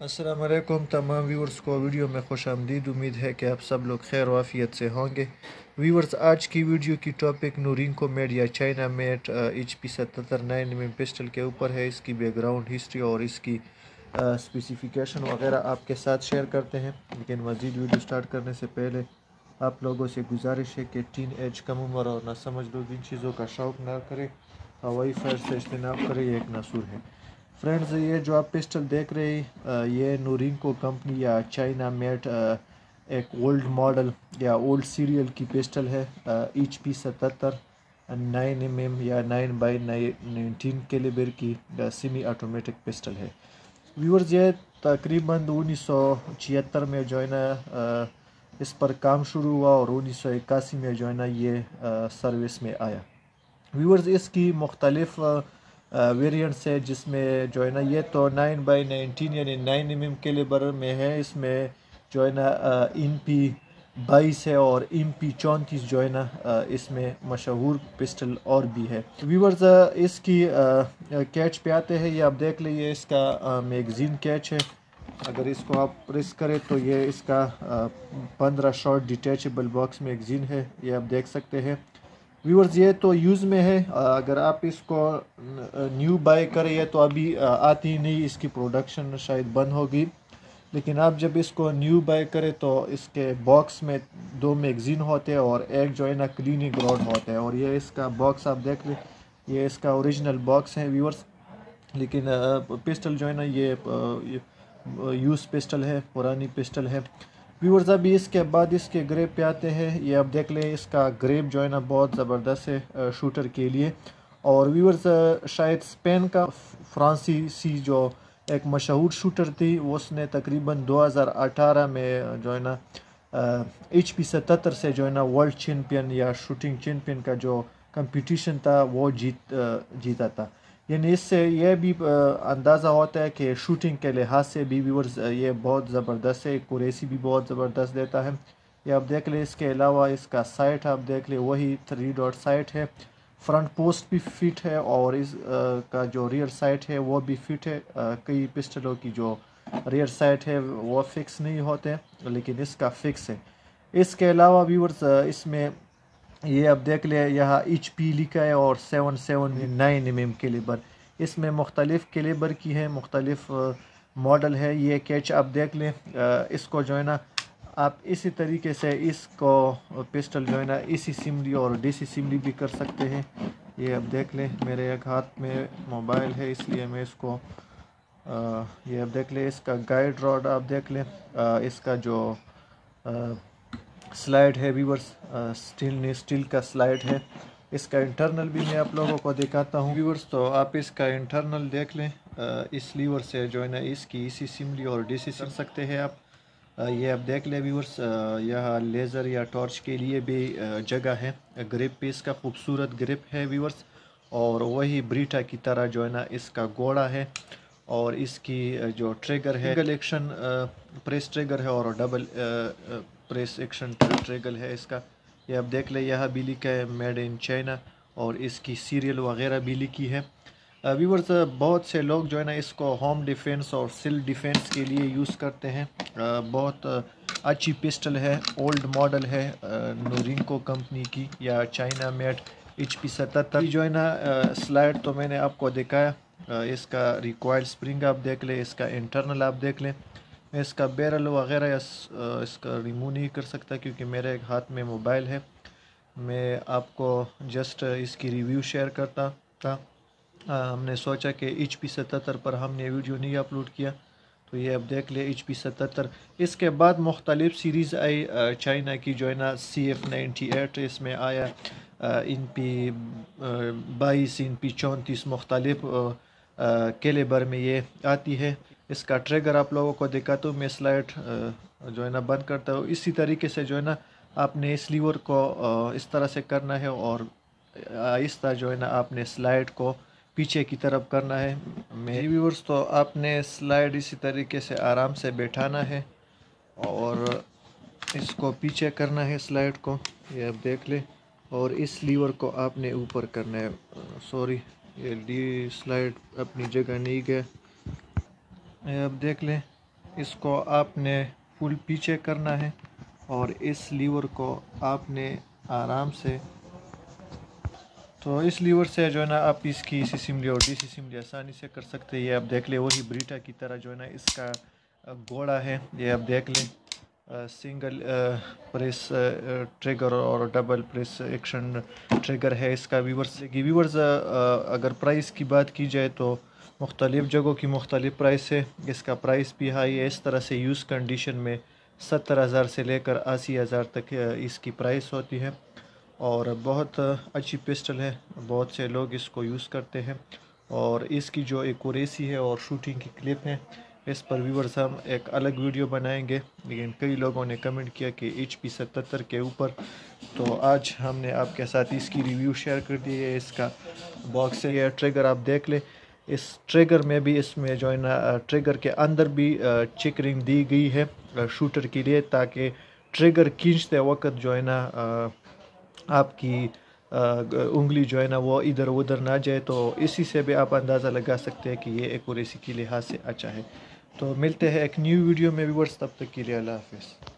असलम तमाम व्यूवर्स को वीडियो में खुश आमदीद उम्मीद है कि आप सब लोग खैर वाफ़ियत से होंगे व्यूवर्स आज की वीडियो की टॉपिक नूरिंको मेड या चाइना मेड एच पी सतर नाइन एम पिस्टल के ऊपर है इसकी बैकग्राउंड हिस्ट्री और इसकी स्पेसिफिकेशन वगैरह आपके साथ शेयर करते हैं. लेकिन मज़ीद वीडियो स्टार्ट करने से पहले आप लोगों से गुजारिश है कि टीन एज कम उम्र और ना समझ लोग इन चीज़ों का शौक़ ना करें. हवाई फायर से इज्तनाब करें, ये एक नसूर है। फ्रेंड्स ये जो आप पिस्टल देख रहे हैं ये नूरिंको कंपनी या चाइना मेड एक ओल्ड मॉडल या ओल्ड सीरियल की पिस्टल है एच पी सतर नाइन एम एम या नाइन बाई नाइनटीन कैलिबर की सेमी ऑटोमेटिक पिस्टल है। व्यूअर्स ये तकरीबन उन्नीस सौ छिहत्तर में जो है ना इस पर काम शुरू हुआ और उन्नीस सौ इक्यासी में जो है ना ये सर्विस में आया। व्यूअर्स इसकी मुख्तलिफ़ वेरिएंट्स है जिसमें जो है ना, ये तो नाइन बाई नाइनटीन यानी नाइन एम एम कैलिबर में है। इसमें जो है ना इन पी बाईस है और एम पी चौंतीस जो है ना इसमें मशहूर पिस्टल और भी है। व्यूवर्स इसकी कैच पे आते हैं। ये आप देख लीजिए, इसका मैगज़ीन कैच है। अगर इसको आप प्रेस करें तो ये इसका पंद्रह शॉर्ट डिटेचेबल बॉक्स मैगज़ीन है। ये आप देख सकते हैं। व्यूअर्स ये तो यूज़ में है। अगर आप इसको न्यू बाय करें तो अभी आती नहीं। इसकी प्रोडक्शन शायद बंद होगी। लेकिन आप जब इसको न्यू बाय करें तो इसके बॉक्स में दो मैगज़ीन होते हैं और एक जो है ना क्लीनिंग रॉड होता है। और ये इसका बॉक्स आप देख लें, ये इसका ओरिजिनल बॉक्स है व्यूअर्स लेकिन पिस्टल जो है ना, ये यूज़ पिस्टल है, पुरानी पिस्टल है। व्यूवर्स अभी इसके बाद इसके ग्रेप पे आते हैं। ये आप देख लें, इसका ग्रेप जो है ना, बहुत ज़बरदस्त है शूटर के लिए। और व्यूवर्स शायद स्पेन का फ्रांसीसी जो एक मशहूर शूटर थी, उसने तकरीबन 2018 में जो है ना एच पी सतर से जो है ना वर्ल्ड चैम्पियन या शूटिंग चैम्पियन का जो कंपटीशन था, वो जीत जीता था। यानी इससे यह भी अंदाज़ा होता है कि शूटिंग के लिहाज से भी व्यूवर्स ये बहुत ज़बरदस्त है। कुरेसी भी बहुत ज़बरदस्त देता है। ये आप देख लें इसके अलावा इसका साइट आप देख लें वही थ्री डॉट साइट है। फ्रंट पोस्ट भी फिट है और इस आ, का जो रियर साइट है वो भी फिट है। कई पिस्टलों की जो रियर साइट है वो फिक्स नहीं होते लेकिन इसका फिक्स है। इसके अलावा व्यूवर्स इसमें ये अब देख ले यहाँ एच पी लिखा है और seven seven nine M M calibre इसमें मुख्तलिफ़ कैलिबर की है मुख्तलिफ़ मॉडल है। ये कैच आप देख लें इसको जो है ना आप इसी तरीके से इसको पिस्टल जो है ना इसी सिमली और डीसी सिमली भी कर सकते हैं। ये अब देख लें मेरे एक हाथ में मोबाइल है इसलिए मैं इसको आ, ये अब देख लें इसका गाइड रॉड आप देख लें आ, इसका जो आ, स्लाइड है व्यूवर्स स्टील ने स्टील का स्लाइड है। इसका इंटरनल भी मैं आप लोगों को दिखाता हूँ। व्यूवर्स तो आप इसका इंटरनल देख लें। आ, इस लीवर से जो है ना इसकी इसी सिमली और डीसी कर सकते हैं आप। आ, ये आप देख लें व्यूवर्स यह लेज़र या टॉर्च के लिए भी जगह है। ग्रिप भी इसका खूबसूरत ग्रिप है व्यूवर्स और वही ब्रीटा की तरह जो है ना इसका घोड़ा है। और इसकी जो ट्रिगर है एक्शन प्रेस ट्रिगर है और डबल प्रेस एक्शन ट्रेगल है इसका। ये आप देख लें यह भी लिखा है मेड इन चाइना और इसकी सीरियल वगैरह भी लिखी है। व्यूवर्स बहुत से लोग जो है ना इसको होम डिफेंस और सिल डिफेंस के लिए यूज़ करते हैं। बहुत अच्छी पिस्टल है ओल्ड मॉडल है नोरिंको कंपनी की या चाइना मेड एच पी सतर जो है ना स्लाइड तो मैंने आपको दिखाया। इसका रिक्वायर्ड स्प्रिंग आप देख लें इसका इंटरनल आप देख लें इसका बैरल वगैरह इसका रिमूव नहीं कर सकता क्योंकि मेरे एक हाथ में मोबाइल है। मैं आपको जस्ट इसकी रिव्यू शेयर करता था। आ, हमने सोचा कि एच पी सतर पर हमने वीडियो नहीं अपलोड किया तो ये अब देख ले एच पी सतर इसके बाद मुख्तलिफ़ सीरीज़ आई चाइना की जो है ना सी एफ़ नाइन्टी एट इसमें आया इन पी बाईस इन पी चौंतीस मुख्तलिफ़ कैलेबर में ये आती है। इसका ट्रिगर आप लोगों को दिखाता हूँ। मैं स्लाइड जो है ना, बंद करता हूँ। इसी तरीके से जो है ना, आपने इस लीवर को इस तरह से करना है और आहिस्ता जो है ना, आपने स्लाइड को पीछे की तरफ़ करना है। मेरी व्यूवर्स तो आपने स्लाइड इसी तरीके से आराम से बैठाना है और इसको पीछे करना है स्लाइड को। ये आप देख लें और इस लीवर को आपने ऊपर करना है। सॉरी ये डी स्लाइड अपनी जगह नहीं गया। अब देख लें, इसको आपने फुल पीछे करना है और इस लीवर को आपने आराम से तो इस लीवर से जो है ना आप इसकी सिसिमली और डी सी सिमली आसानी से कर सकते हैं। ये आप देख लें, वही ब्रीटा की तरह जो है ना इसका घोड़ा है। ये आप देख लें। सिंगल प्रेस ट्रिगर और डबल प्रेस एक्शन ट्रिगर है इसका व्यूवर्स वीवर्स वीवर्स अगर प्राइस की बात की जाए तो मुख्तलिफ़ जगहों की मुख्तलिफ़ प्राइस है। इसका प्राइस भी हाई है। इस तरह से यूज़ कंडीशन में सत्तर हज़ार से लेकर अस्सी हज़ार तक इसकी प्राइस होती है और बहुत अच्छी पिस्टल है। बहुत से लोग इसको यूज़ करते हैं और इसकी जो एक्यूरेसी है और शूटिंग की क्लिप है इस पर व्यूवर्स हम एक अलग वीडियो बनाएँगे, लेकिन कई लोगों ने कमेंट किया कि एच पी सतर के ऊपर। तो आज हमने आपके साथ इसकी रिव्यू शेयर कर दी है, इसका बॉक्स है ट्रिगर आप देख लें। इस ट्रिगर में भी इसमें जो है ना ट्रिगर के अंदर भी चिकरिंग दी गई है शूटर के लिए, ताकि ट्रिगर खींचते वक्त जो है ना आपकी उंगली जो है ना, वो इधर उधर ना जाए। तो इसी से भी आप अंदाज़ा लगा सकते हैं कि ये एक्यूरेसी के लिहाज से अच्छा है। तो मिलते हैं एक न्यू वीडियो में व्यूवर्स तब तक के लिए अल्लाह हाफिज़।